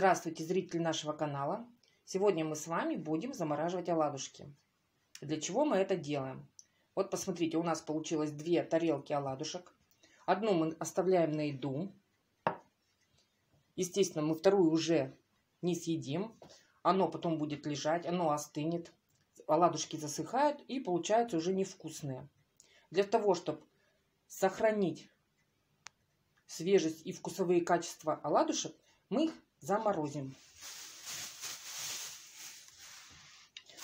Здравствуйте, зрители нашего канала! Сегодня мы с вами будем замораживать оладушки. Для чего мы это делаем? Вот посмотрите, у нас получилось две тарелки оладушек. Одну мы оставляем на еду. Естественно, мы вторую уже не съедим. Оно потом будет лежать, оно остынет. Оладушки засыхают и получаются уже невкусные. Для того, чтобы сохранить свежесть и вкусовые качества оладушек, мы их заморозим.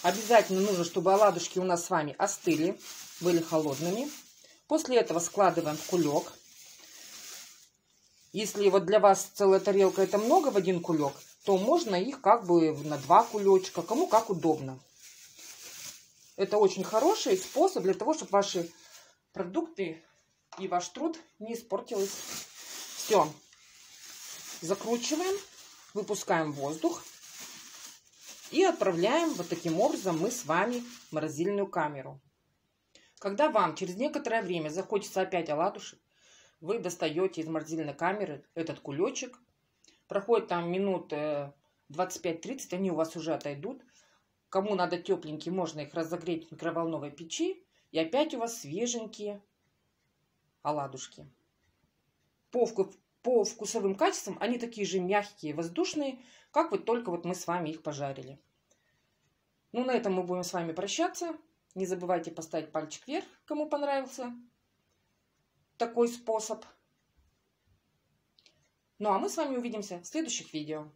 Обязательно нужно, чтобы оладушки у нас с вами остыли, были холодными. После этого складываем в кулек. Если вот для вас целая тарелка это много в один кулек, то можно их как бы на два кулечка, кому как удобно. Это очень хороший способ для того, чтобы ваши продукты и ваш труд не испортилось. Все. Закручиваем выпускаем воздух и отправляем вот таким образом мы с вами в морозильную камеру. Когда вам через некоторое время захочется опять оладушек, вы достаете из морозильной камеры этот кулечек. Проходит там минут 25-30, э, они у вас уже отойдут. Кому надо тепленькие, можно их разогреть в микроволновой печи. И опять у вас свеженькие оладушки. По, по вкусовым качествам они такие же мягкие, воздушные, как вот только вот мы с вами их пожарили. Ну, на этом мы будем с вами прощаться. Не забывайте поставить пальчик вверх, кому понравился такой способ. Ну, а мы с вами увидимся в следующих видео.